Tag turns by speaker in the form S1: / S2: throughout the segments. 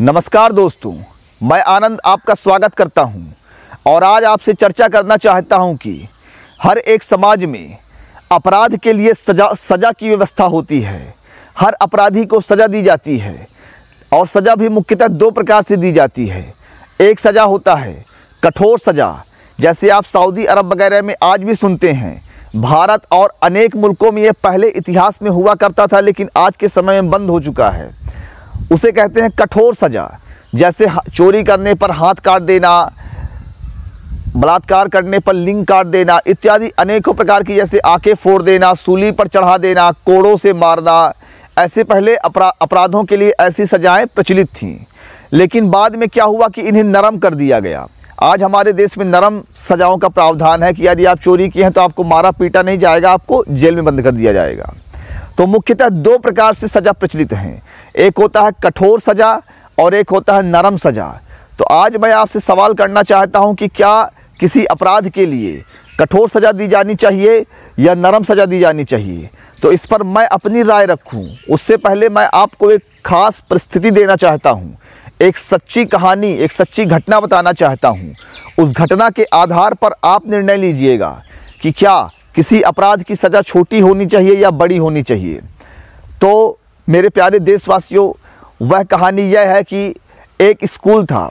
S1: नमस्कार दोस्तों, मैं आनंद आपका स्वागत करता हूँ। और आज आपसे चर्चा करना चाहता हूँ कि हर एक समाज में अपराध के लिए सजा, सज़ा की व्यवस्था होती है। हर अपराधी को सज़ा दी जाती है और सज़ा भी मुख्यतः दो प्रकार से दी जाती है। एक सज़ा होता है कठोर सज़ा, जैसे आप सऊदी अरब वगैरह में आज भी सुनते हैं, भारत और अनेक मुल्कों में यह पहले इतिहास में हुआ करता था, लेकिन आज के समय में बंद हो चुका है। उसे कहते हैं कठोर सज़ा। जैसे चोरी करने पर हाथ काट देना, बलात्कार करने पर लिंग काट देना, इत्यादि अनेकों प्रकार की जैसे आँखें फोड़ देना, सूली पर चढ़ा देना, कोड़ों से मारना, ऐसे पहले अपरा अपराधों के लिए ऐसी सजाएँ प्रचलित थीं। लेकिन बाद में क्या हुआ कि इन्हें नरम कर दिया गया। आज हमारे देश में नरम सजाओं का प्रावधान है कि यदि आप चोरी किए हैं तो आपको मारा पीटा नहीं जाएगा, आपको जेल में बंद कर दिया जाएगा। तो मुख्यतः दो प्रकार से सजा प्रचलित हैं। एक होता है कठोर सजा और एक होता है नरम सजा। तो आज मैं आपसे सवाल करना चाहता हूँ कि क्या किसी अपराध के लिए कठोर सजा दी जानी चाहिए या नरम सजा दी जानी चाहिए? तो इस पर मैं अपनी राय रखूँ। उससे पहले मैं आपको एक खास परिस्थिति देना चाहता हूँ। एक सच्ची कहानी, एक सच्ची घटना बताना चाहता हूँ। उस घटना के आधार पर आप निर्णय लीजिएगा कि क्या किसी अपराध की सज़ा छोटी होनी चाहिए या बड़ी होनी चाहिए। तो मेरे प्यारे देशवासियों वह कहानी यह है कि एक स्कूल था।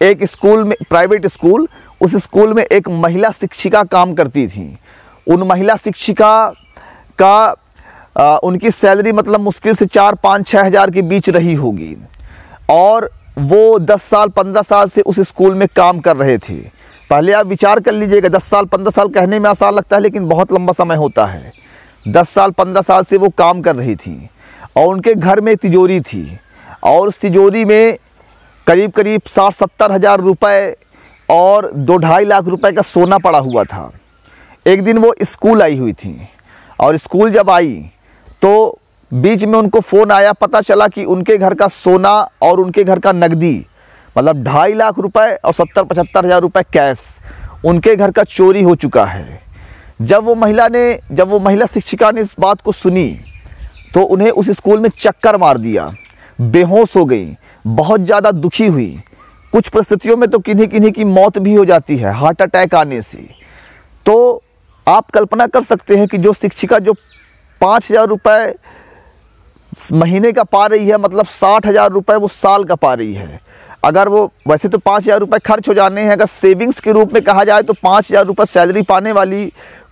S1: एक स्कूल में प्राइवेट स्कूल उस स्कूल में एक महिला शिक्षिका काम करती थी। उन महिला शिक्षिका का आ, उनकी सैलरी मतलब मुश्किल से चार पाँच छः हज़ार के बीच रही होगी। और वो दस साल पंद्रह साल से उस स्कूल में काम कर रहे थे। पहले आप विचार कर लीजिएगा दस साल पंद्रह साल कहने में आसान लगता है लेकिन बहुत लंबा समय होता है। दस साल पंद्रह साल से वो काम कर रही थी। और उनके घर में तिजोरी थी। और उस तिजोरी में करीब करीब साठ सत्तर हज़ार रुपये और दो ढाई लाख रुपए का सोना पड़ा हुआ था। एक दिन वो स्कूल आई हुई थी और स्कूल जब आई तो बीच में उनको फ़ोन आया, पता चला कि उनके घर का सोना और उनके घर का नकदी मतलब ढाई लाख रुपए और सत्तर पचहत्तर हज़ार रुपये कैश, उनके घर का चोरी हो चुका है। जब वो महिला ने, जब वो महिला शिक्षिका ने इस बात को सुनी तो उन्हें उस स्कूल में चक्कर मार दिया। बेहोश हो गई, बहुत ज़्यादा दुखी हुई। कुछ परिस्थितियों में तो किन्हीं किन्हीं की मौत भी हो जाती है, हार्ट अटैक आने से। तो आप कल्पना कर सकते हैं कि जो शिक्षिका जो पाँच हज़ार रुपये महीने का पा रही है मतलब साठ हज़ार रुपये वो साल का पा रही है। अगर वो, वैसे तो पाँच हज़ार रुपये खर्च हो जाने हैं, अगर सेविंग्स के रूप में कहा जाए तो पाँच हज़ार रुपये सैलरी पाने वाली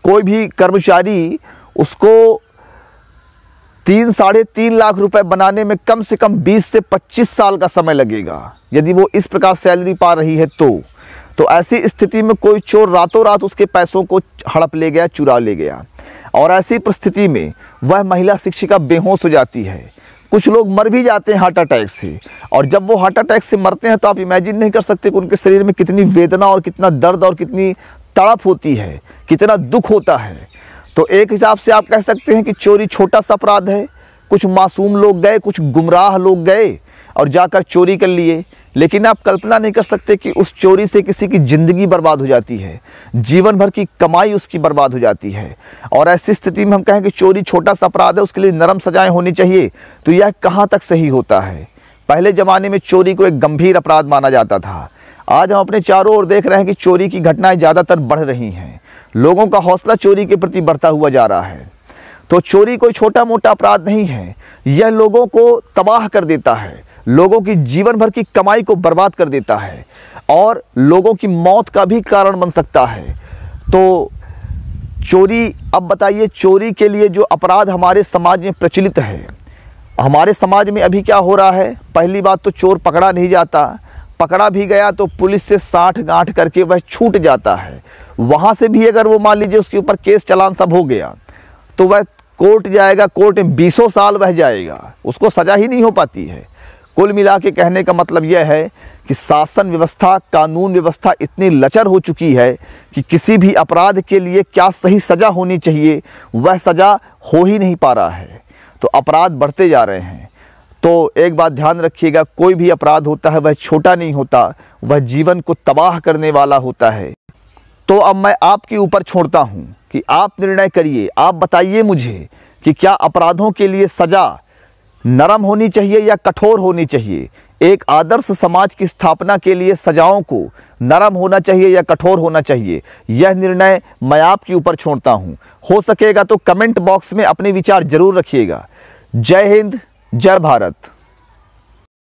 S1: कोई भी कर्मचारी उसको तीन, साढ़े तीन लाख रुपए बनाने में कम से कम 20 से 25 साल का समय लगेगा। यदि वो इस प्रकार सैलरी पा रही है तो तो ऐसी स्थिति में कोई चोर रातों रात उसके पैसों को हड़प ले गया, चुरा ले गया। और ऐसी परिस्थिति में वह महिला शिक्षिका बेहोश हो जाती है। कुछ लोग मर भी जाते हैं हार्ट अटैक से। और जब वो हार्ट अटैक से मरते हैं तो आप इमेजिन नहीं कर सकते कि उनके शरीर में कितनी वेदना और कितना दर्द और कितनी तड़प होती है, कितना दुख होता है। तो एक हिसाब से आप कह सकते हैं कि चोरी छोटा सा अपराध है। कुछ मासूम लोग गए, कुछ गुमराह लोग गए और जाकर चोरी कर लिए। लेकिन आप कल्पना नहीं कर सकते कि उस चोरी से किसी की ज़िंदगी बर्बाद हो जाती है। जीवन भर की कमाई उसकी बर्बाद हो जाती है। और ऐसी स्थिति में हम कहें कि चोरी छोटा सा अपराध है, उसके लिए नरम सजाएँ होनी चाहिए। तो यह कहाँ तक सही होता है? पहले ज़माने में चोरी को एक गंभीर अपराध माना जाता था। आज हम अपने चारों ओर देख रहे हैं कि चोरी की घटनाएँ ज़्यादातर बढ़ रही हैं। लोगों का हौसला चोरी के प्रति बढ़ता हुआ जा रहा है। तो चोरी कोई छोटा मोटा अपराध नहीं है। यह लोगों को तबाह कर देता है। लोगों की जीवन भर की कमाई को बर्बाद कर देता है और लोगों की मौत का भी कारण बन सकता है। तो चोरी, अब बताइए चोरी के लिए जो अपराध हमारे समाज में प्रचलित है, हमारे समाज में अभी क्या हो रहा है? पहली बात तो चोर पकड़ा नहीं जाता। पकड़ा भी गया तो पुलिस से साठ गांठ करके वह छूट जाता है। वहाँ से भी अगर वो मान लीजिए उसके ऊपर केस चलान सब हो गया तो वह कोर्ट जाएगा, कोर्ट में बीसों साल वह जाएगा। उसको सज़ा ही नहीं हो पाती है। कुल मिला के कहने का मतलब यह है कि शासन व्यवस्था, कानून व्यवस्था इतनी लचर हो चुकी है कि किसी भी अपराध के लिए क्या सही सज़ा होनी चाहिए, वह सज़ा हो ही नहीं पा रहा है। तो अपराध बढ़ते जा रहे हैं। तो एक बात ध्यान रखिएगा, कोई भी अपराध होता है, वह छोटा नहीं होता, वह जीवन को तबाह करने वाला होता है। तो अब मैं आपके ऊपर छोड़ता हूँ कि आप निर्णय करिए, आप बताइए मुझे कि क्या अपराधों के लिए सज़ा नरम होनी चाहिए या कठोर होनी चाहिए? एक आदर्श समाज की स्थापना के लिए सजाओं को नरम होना चाहिए या कठोर होना चाहिए? यह निर्णय मैं आपके ऊपर छोड़ता हूँ। हो सकेगा तो कमेंट बॉक्स में अपने विचार ज़रूर रखिएगा। जय हिंद। जय भारत।